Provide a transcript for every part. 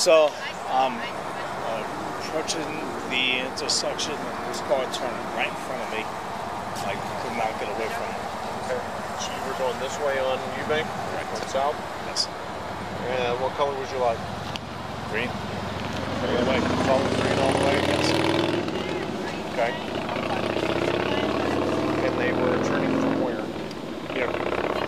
So, um, uh, approaching the intersection, and this car turned right in front of me. I could not get away from it. Okay. So you were going this way on Eubank? Correct. Going south? Yes. And what color was your light? Green. Okay. Light followed green all the way? Yes. Okay. And they were turning from where? Here.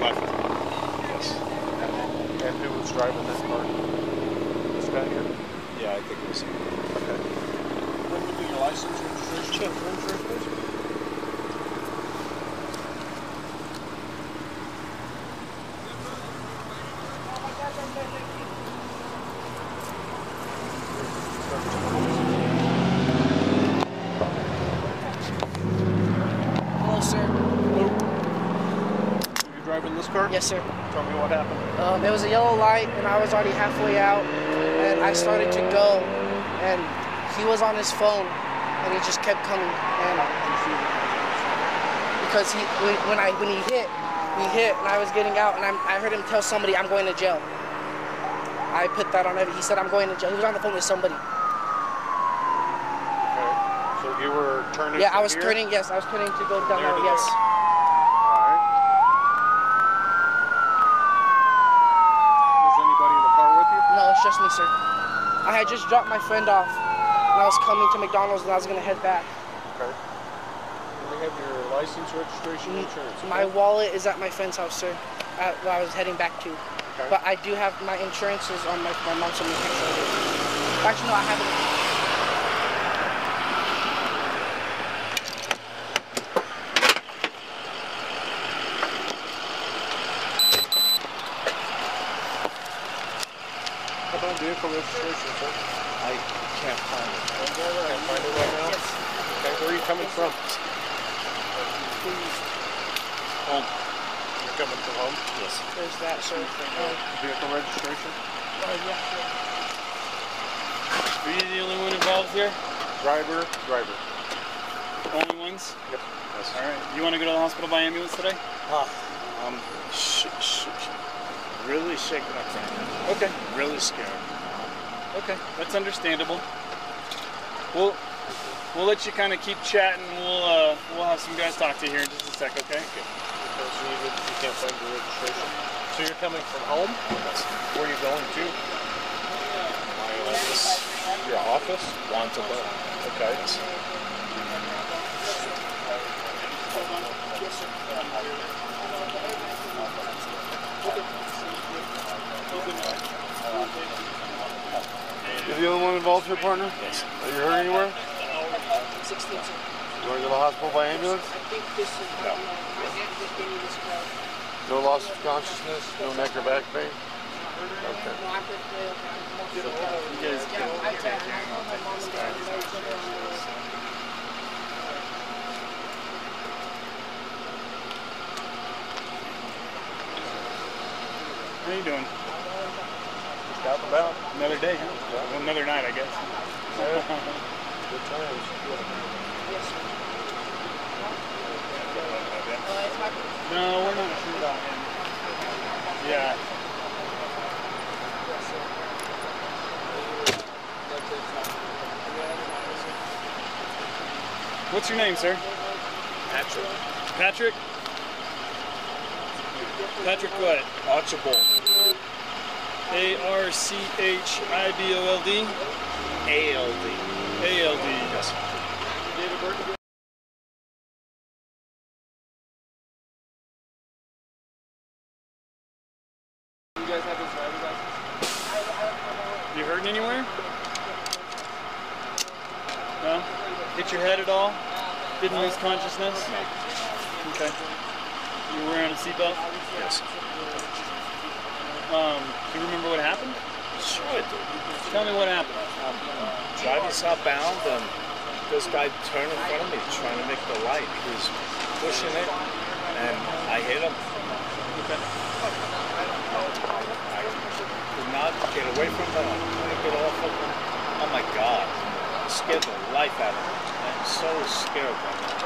Left. Yes. And who was driving this car? This here? Yeah, I think it was. Okay. When you do your license registration and insurance, please? Hello, sir. Were you driving this car? Yes, sir. Tell me what happened. Um, it was a yellow light, and I was already halfway out, and I started to go, and he was on his phone, and he just kept coming, and because he when, I when he hit, he hit, and I was getting out, and I'm, I heard him tell somebody, "I'm going to jail." I put that on every. He said, "I'm going to jail." He was on the phone with somebody. Okay. So you were turning Yeah, I was here? turning. Yes, I was turning to go down. There there, Yes. there. Alright. Was anybody in the car with you? No, it's just me, sir. I had just dropped my friend off, and I was coming to McDonald's, and I was gonna head back. Okay. And they have your license, registration, insurance. My okay? wallet is at my friend's house, sir. At, where I was heading back to. Okay. But I do have my insurances on my my mom's on the picture of. Actually, no, I have it. How about vehicle registration, sir? I can't find it. Can't find it right now? Yes. Okay, where are Home. You're coming to home? Yes. There's that, sir. Oh, Vehicle registration? oh, yeah, sir. Are you the only one involved here? Driver, driver. Only ones? Yep. All right. You want to go to the hospital by ambulance today? Ah, I'm sh- sh- sh- really shaken up right now. Okay. Really scared. Okay. That's understandable. We'll we'll let you kind of keep chatting. We'll uh, we'll have some guys talk to you here in just a sec. Okay. Because you, need- you can't find your registration. So you're coming from home? Where are you going to? My office Your office? want to go. Okay. You're the only one involved here, partner? Yes. Are you hurt anywhere? 16. You want to go to the hospital by ambulance? I think this is. No. My aunt just gave me this card. No loss of consciousness? No neck or back pain? Okay. No, I'm perfectly okay. You guys Yeah, I tagged my mom and dad and know each other on the- How you doing? Just out and about. Another day, huh? Another night, I guess. Good times. Yes, sir. No, we're not sure about him. Yeah. What's your name, sir? Patrick. Patrick? Patrick what? Archibald. A R C H I B O L D? ALD. A L D. Yes. You guys have his driver's license? You hurting anywhere? No? Hit your head at all? Didn't lose consciousness? No. Okay. You were wearing a seatbelt? Yes. Um, do you remember what happened? Sure I. Tell me what happened. I'm driving southbound and this guy turned in front of me trying to make the light. He was pushing it and I hit him. I did not get away from him. I couldn't get off of him. Oh my God. It scared the life out of me. I'm so scared right now.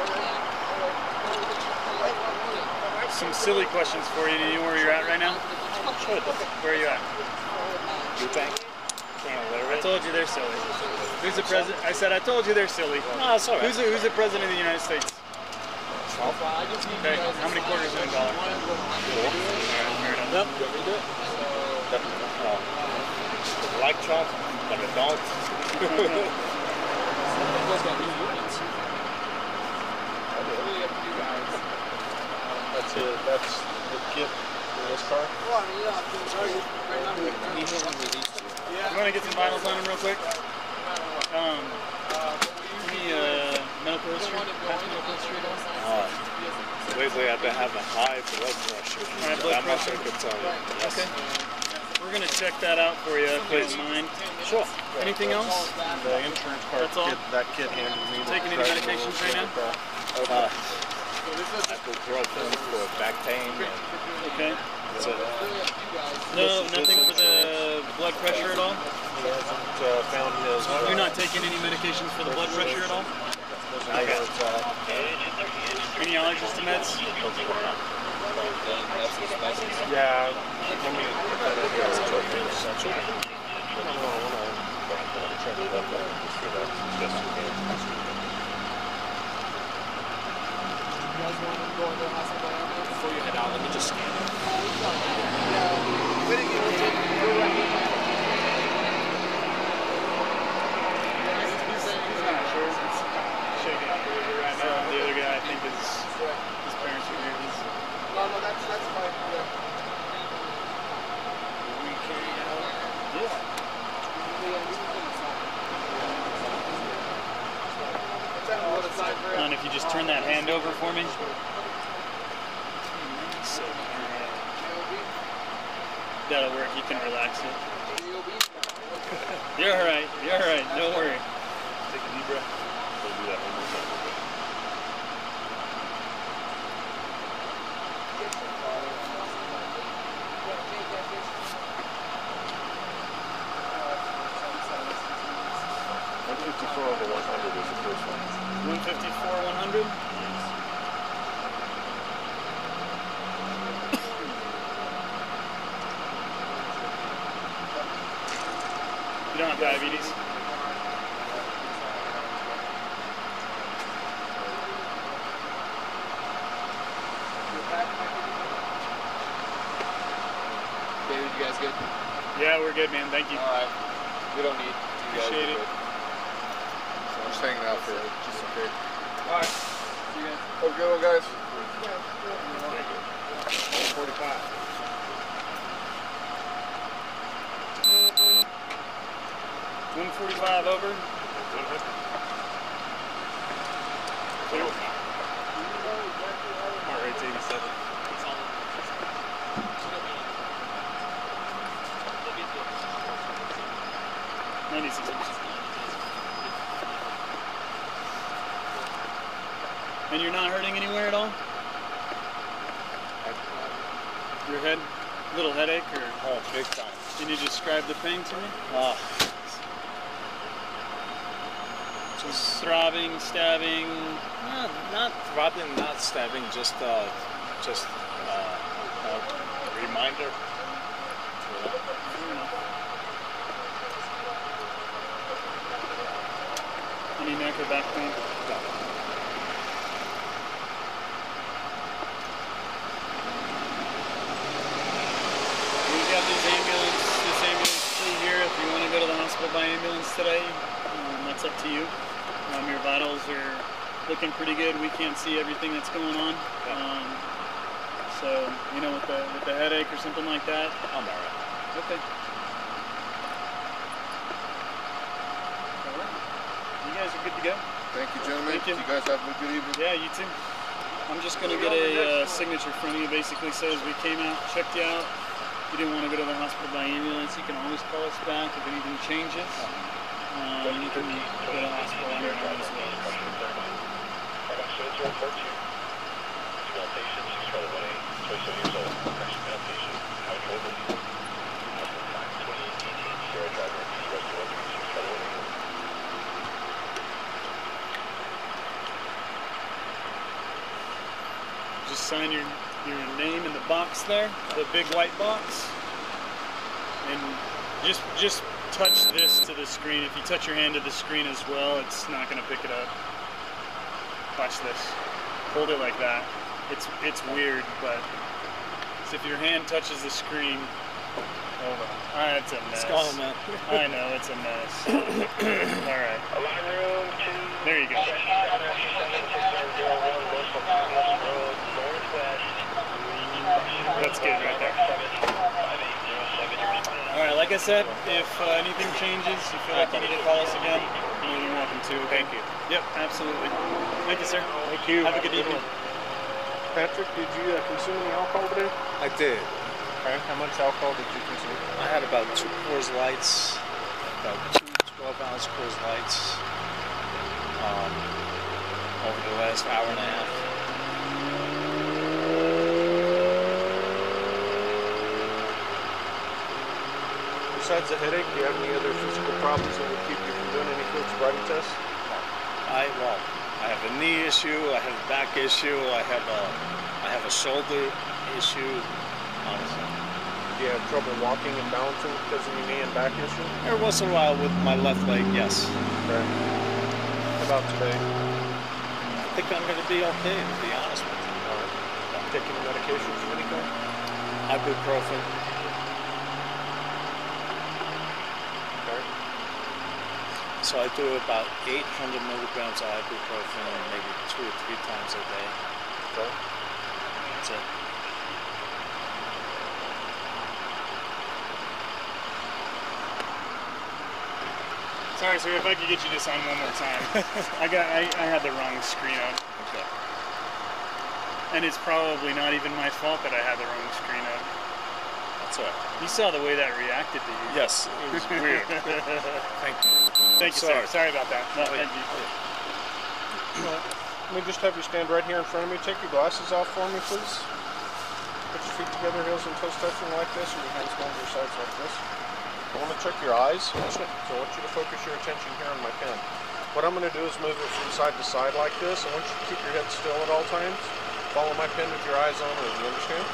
Some silly questions for you. Do you know where you're at right now? Sure. Where are you at? You think? can't I told you they're silly. Who's the president? I said I told you they're silly. No, it's all right. Who's the, who's the president of the United States? Trump? Okay. How many quarters in a dollar? All right, fair enough. No. I like Trump, but I don't. That's it. That's the kit in this car. You want to get some vitals on him real quick? Um, give me uh, medical history. Past medical history at all? Uh, lately, I've been having high blood pressure. High blood that much I pressure? could tell you. Yes. Okay. We're gonna check that out for you if you Please. mind. Sure. Anything else? The insurance card That's all? kit, that kid handed me. Taking any medications right now? Uh, ibuprofen for back pain. And Okay. That's it. No, nothing for the blood pressure at all. He hasn't uh, found his. You're not taking any medications for the blood pressure at all? Not yet. Any allergies to meds? Yeah. Let me put that in here. Essential. No, no, no. Check it out. Just for that. Yes, you can. Before you head out, let me just scan it. He's, he's not sure. He's shaking up a little bit right now. The other guy, I think, is his parents are here. He's, No, no, that's that's fine. We carry out. yeah. And if you just turn that hand over for me. That'll work. You can relax it. You're all right. You're all right. Don't worry. Take a deep breath. We'll do that one more time. Fifty-four over one hundred is the first one. 154, 100. You don't have diabetes? David, you guys good? Yeah, we're good, man. Thank you. All right. We don't need. You guys Appreciate are it. Good. I'm just hanging out for just in case. All right. See you guys. Have a good one, guys. Forty-five. One forty-five over. Heart rate's eighty-seven. And you're not hurting anywhere at all? Your head? Little headache, or Oh, big time. can you describe the pain to me? Uh, Just throbbing, stabbing. not, not throbbing, not stabbing, just, uh, just, uh, a reminder. Any neck or back pain? We've got this ambulance, this ambulance crew here. If you want to go to the hospital by ambulance today, um, that's up to you. Um, your vitals are looking pretty good. We can't see everything that's going on. Um, so, you know, with the with the headache or something like that. I'm alright. Okay. All right. You guys are good to go. Thank you, gentlemen. Thank you. You guys have a good evening. Yeah, you too. I'm just gonna get a uh, signature from you. Basically says we came out, checked you out. You didn't want to go to the hospital by ambulance. You can always call us back if anything changes. Um, you can go to the hospital on your own as well. Just sign your your name in the box there, the big white box, and just just touch this to the screen, if you touch your hand to the screen as well, it's not going to pick it up. Watch this. Hold it like that. It's it's weird, but so if your hand touches the screen, hold on. Ah, it's a mess. It's gone, man. I know it's a mess. All right. There you go. That's good right there. All right, like I said, if uh, anything changes, you feel like you need to call us again, you're more than welcome to. Okay? Thank you. Yep, absolutely. Thank you, sir. Thank you. Have a good evening. Patrick, did you uh, consume any alcohol today? I did. Okay. How much alcohol did you consume? I had about two Coors Lights, about two 12 ounce Coors Lights um, over the last hour and a half. Besides the headache, do you have any other physical problems that would keep you from doing any field sobriety tests? No. I well, I have a knee issue, I have a back issue, I have a I have a shoulder issue. Honestly, Do you have trouble walking and balancing because of your knee and back issue? every once in a while with my left leg, yes. Okay. How about today? I think I'm going to be okay, to be honest with you. All right. Taking medications of any kind? Ibuprofen. Okay. So I do about 800 milligrams of ibuprofen maybe two or three times a day. Okay. That's it. Sorry, sir. If I could get you this on one more time. I got. I, I had the wrong screen up, Okay. and it's probably not even my fault that I had the wrong screen up. That's all right. You saw the way that reacted to you. Yes, it was weird. Thank you. Thank you, Sorry. sir. Sorry about that. No, thank you. Let me just have you stand right here in front of me. Take your glasses off for me, please. Put your feet together, heels and toes touching like this, and your hands going to your sides like this. I want to check your eyes, so I want you to focus your attention here on my pen. What I'm going to do is move it from side to side like this. I want you to keep your head still at all times. Follow my pen with your eyes on it. You understand?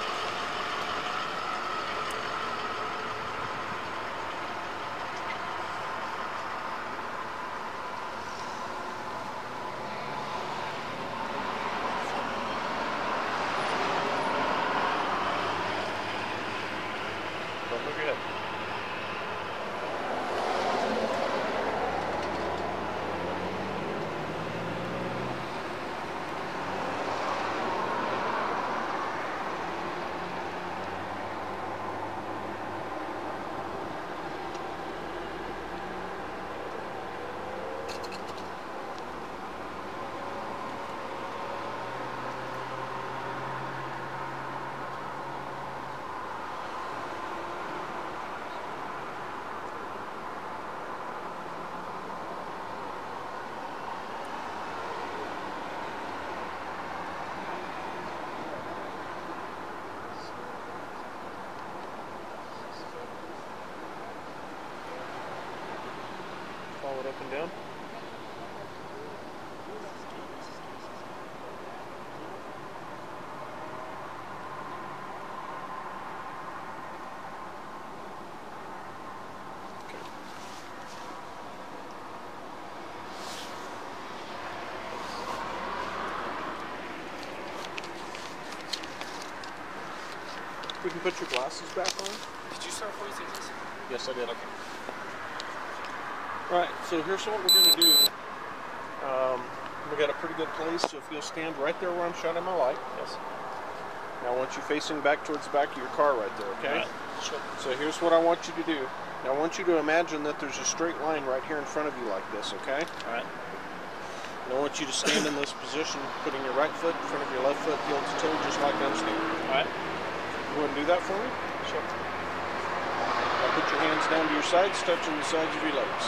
Don't move your head. Follow it up and down. We can put your glasses back on. Did you start voicing this? Yes, I did. Okay. Right, so here's what we're going to do. Um, we got a pretty good place, so if you'll stand right there where I'm shining my light. Yes. Now I want you facing back towards the back of your car right there, okay? Right. Sure. So here's what I want you to do. Now I want you to imagine that there's a straight line right here in front of you like this, okay? All right. And I want you to stand in this position, putting your right foot in front of your left foot, heel to toe, just like I'm standing. All right. You want to do that for me? Sure. Now put your hands down to your sides, touching the sides of your legs.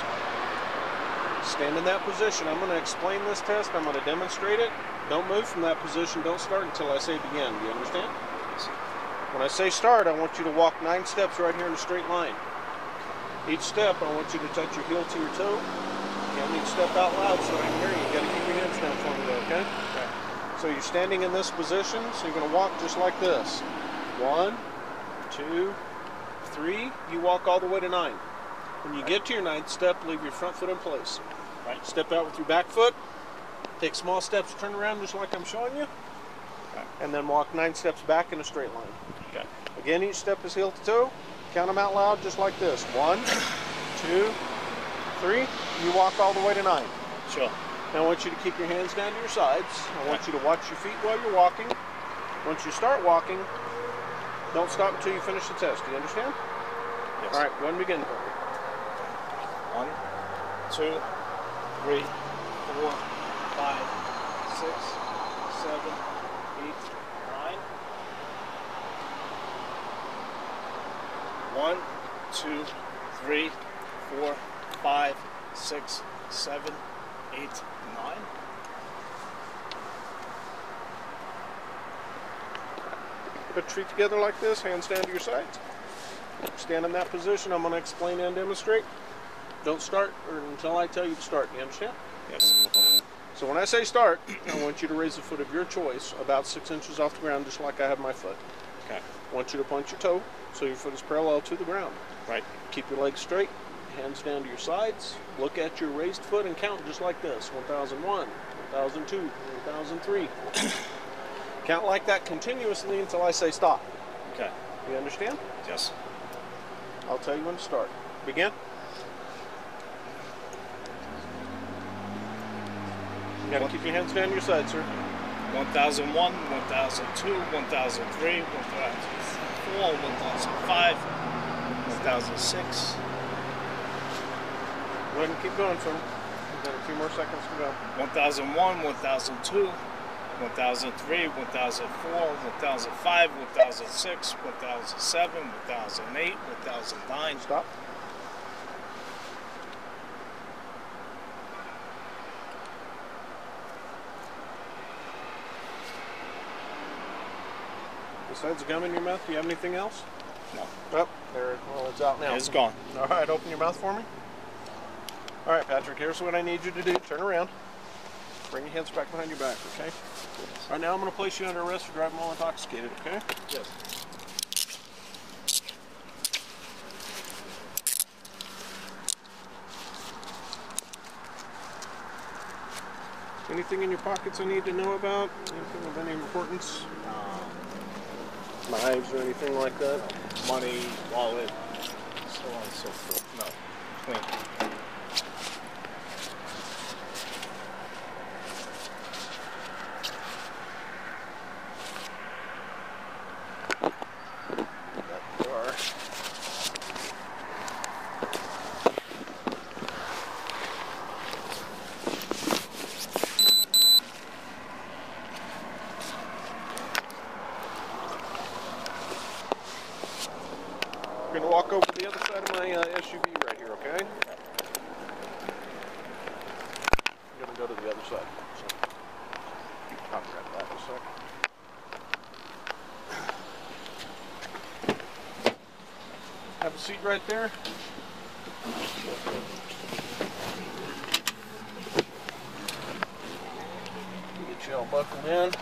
Stand in that position. I'm going to explain this test. I'm going to demonstrate it. Don't move from that position. Don't start until I say begin. Do you understand? Yes. When I say start, I want you to walk nine steps right here in a straight line. Each step, I want you to touch your heel to your toe. You can't need to step out loud so I can hear you. You got to keep your hands down for me, though, okay? Okay. So you're standing in this position, so you're going to walk just like this. One, two, three. You walk all the way to nine. When you get to your ninth step, leave your front foot in place. Right. Step out with your back foot. Take small steps, turn around just like I'm showing you. Okay. And then walk nine steps back in a straight line. Okay. Again, each step is heel to toe. Count them out loud just like this. One, two, three. You walk all the way to nine. Sure. Now I want you to keep your hands down to your sides. I want you to watch your feet while you're walking. Once you start walking, don't stop until you finish the test. Do you understand? Yes. All right, ahead begin. One, two, three, four, five, six, seven, eight, nine. One, two, three, four, five, six, seven, eight, nine. Put your feet together like this, hands down to your sides. Stand in that position. I'm going to explain and demonstrate. Don't start until I tell you to start. You understand? Yes. So when I say start, I want you to raise the foot of your choice about six inches off the ground, just like I have my foot. Okay. I want you to point your toe so your foot is parallel to the ground. Right. Keep your legs straight, hands down to your sides. Look at your raised foot and count just like this 1001, 1002, 1003. count like that continuously until I say stop. Okay. You understand? Yes. I'll tell you when to start. Begin. You gotta keep your hands down your side, sir. 1001, 1002, 1003, 1004, 1005, 1006, Go ahead and keep going, sir. We've got a few more seconds to go. 1001, 1002, 1003, 1004, 1005, 1006, 1007, 1008, 1009. Stop. Besides the gum in your mouth, do you have anything else? No. Oh, there. Well, it's out now. It's gone. All right, open your mouth for me. All right, Patrick, here's what I need you to do. Turn around. Bring your hands back behind your back, okay? All right, now I'm going to place you under arrest for driving while intoxicated, okay? Yes. Anything in your pockets I need to know about? Anything of any importance? Um, knives or anything like that? Money, wallet, so on and so forth. No. Clean. There are. We're gonna walk over to the other side of my uh, SUV right here, okay? I'm gonna go to the other side. So, I'll grab that in a sec. Have a seat right there. Get you all buckled in.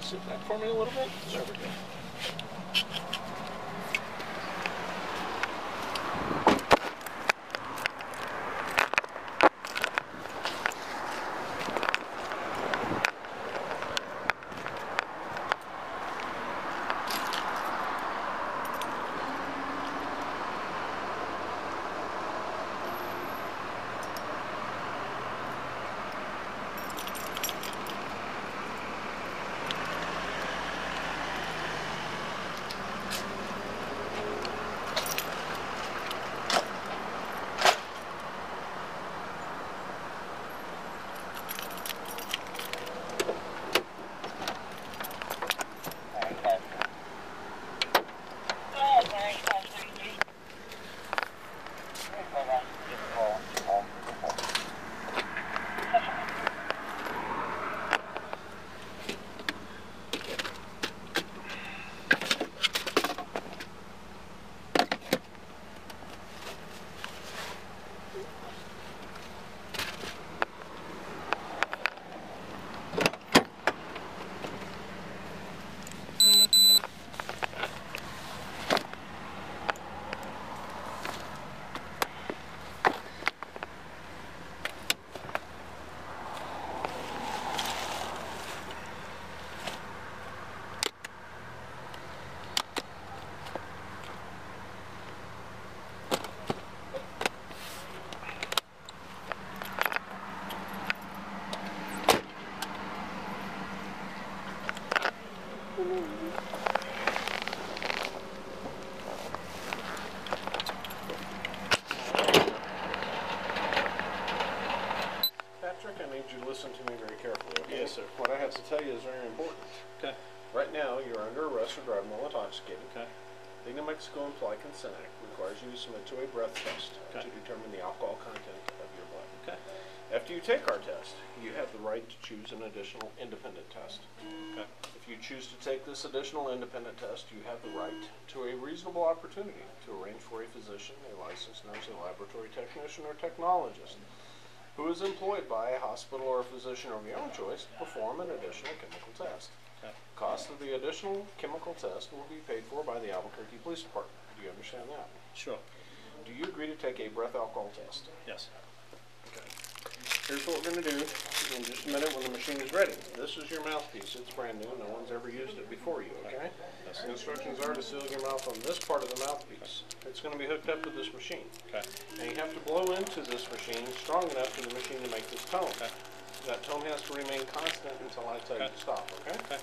Sit back for me a little bit. There we go. Mexico Implied Consent Act requires you to submit to a breath test Okay. to determine the alcohol content of your blood. Okay. After you take our test, you have the right to choose an additional independent test. Okay. If you choose to take this additional independent test, you have the right to a reasonable opportunity to arrange for a physician, a licensed nurse, a laboratory technician, or technologist who is employed by a hospital or a physician of your own choice to perform an additional chemical test. Okay. Cost of the additional chemical test will be paid for by the Albuquerque Police Department. Do you understand that? Sure. Do you agree to take a breath alcohol test? Yes. Okay. Here's what we're gonna do in just a minute when the machine is ready. This is your mouthpiece. It's brand new. No one's ever used it before you, okay? Yes. The instructions are to seal your mouth on this part of the mouthpiece. It's gonna be hooked up to this machine. Okay. And you have to blow into this machine strong enough for the machine to make this tone. Okay. That tone has to remain constant until I tell you to stop, okay? Okay.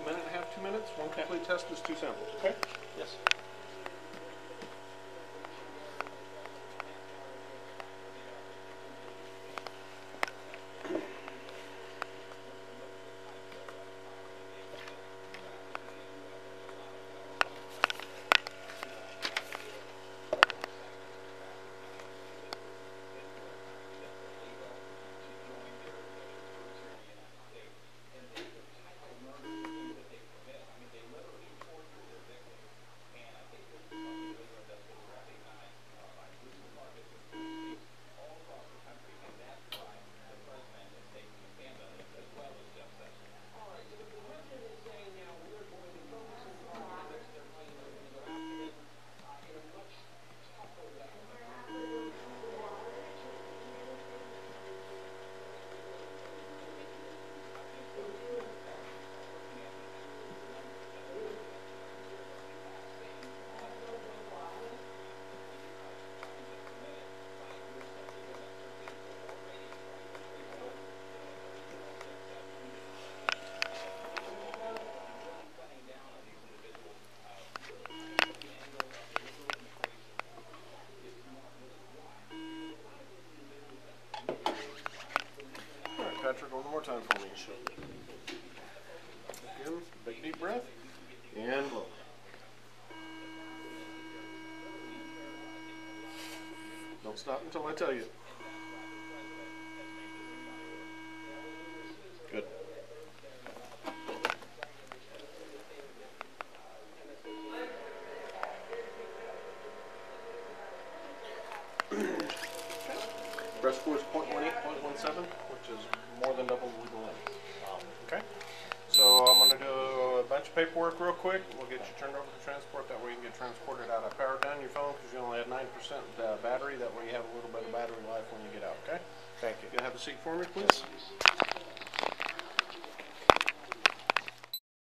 minute and a half, two minutes. One complete test is two samples, okay? Yes. All right, Patrick, one more time for me. Big deep breath, and. Don't stop until I tell you.